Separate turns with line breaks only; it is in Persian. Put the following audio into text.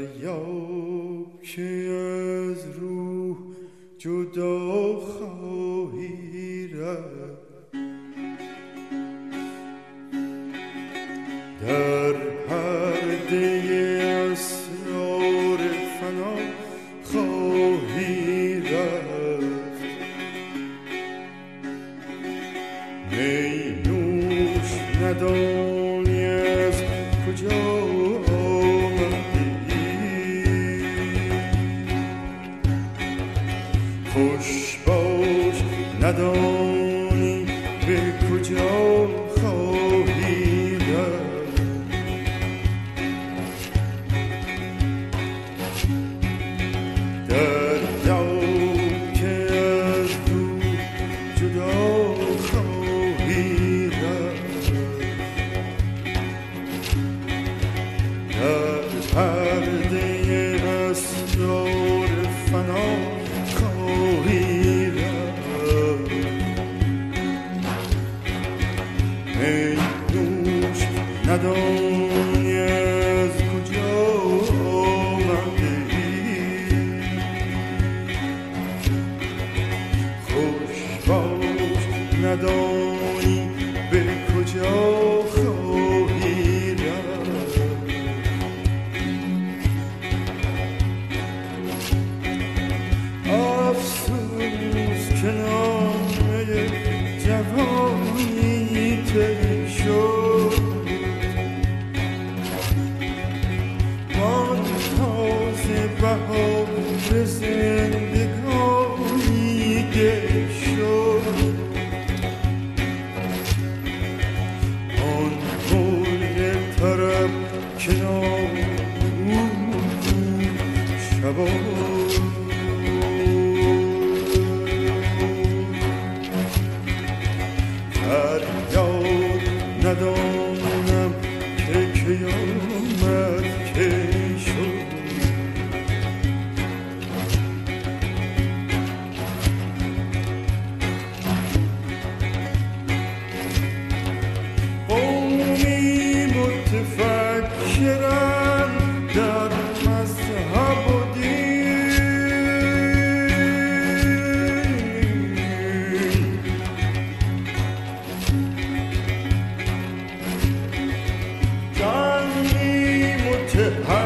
دریاب که از روح جدا خواهی رفت. در پرده اسرار فنا خواهی رفت. می نوش ندار 가더니 왜 그저 could.